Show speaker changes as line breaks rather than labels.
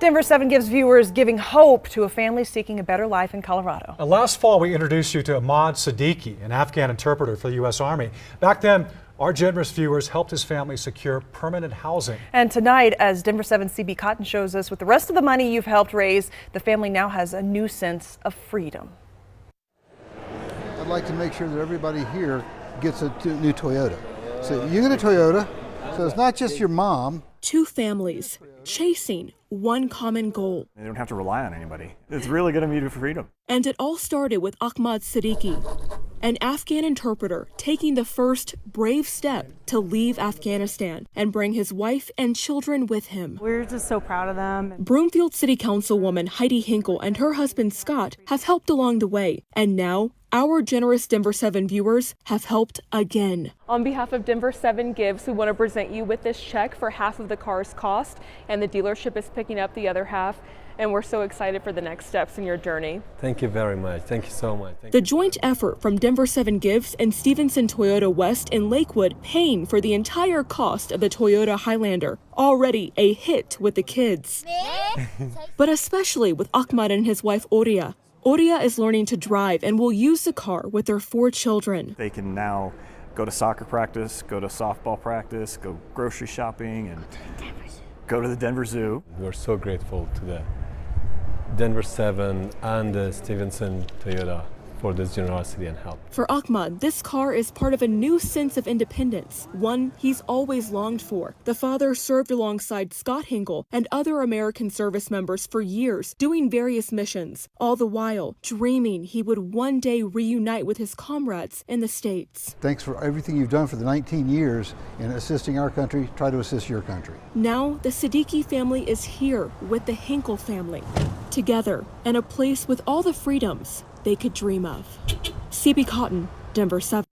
Denver 7 gives viewers giving hope to a family seeking a better life in Colorado.
Now, last fall, we introduced you to Ahmad Siddiqi, an Afghan interpreter for the U.S. Army. Back then, our generous viewers helped his family secure permanent housing.
And tonight, as Denver 7 CB Cotton shows us, with the rest of the money you've helped raise, the family now has a new sense of freedom.
I'd like to make sure that everybody here gets a new Toyota. So you get a Toyota, so it's not just your mom.
Two families chasing one common goal.
They don't have to rely on anybody. It's really going to mean freedom.
And it all started with Ahmad Siddiqi, an Afghan interpreter taking the first brave step to leave Afghanistan and bring his wife and children with him.
We're just so proud of them.
Broomfield City Councilwoman Heidi Hinkle and her husband Scott have helped along the way, and now our generous Denver 7 viewers have helped again.
On behalf of Denver 7 Gives, we want to present you with this check for half of the car's cost, and the dealership is picking up the other half. And we're so excited for the next steps in your journey.
Thank you very much. Thank you so much. Thank
the
you.
joint effort from Denver 7 Gives and Stevinson Toyota West in Lakewood paying for the entire cost of the Toyota Highlander. Already a hit with the kids. but especially with Ahmad and his wife Oria, Oria is learning to drive and will use the car with their four children.
They can now go to soccer practice, go to softball practice, go grocery shopping, and go to the Denver Zoo.
We're so grateful to the Denver 7 and the Stevinson Toyota for this generosity and help.
For Ahmad, this car is part of a new sense of independence, one he's always longed for. The father served alongside Scott Hinkle and other American service members for years, doing various missions, all the while dreaming he would one day reunite with his comrades in the States.
Thanks for everything you've done for the 19 years in assisting our country. Try to assist your country.
Now, the Siddiqi family is here with the Hinkle family, together in a place with all the freedoms they could dream of. CB Cotton, Denver 7.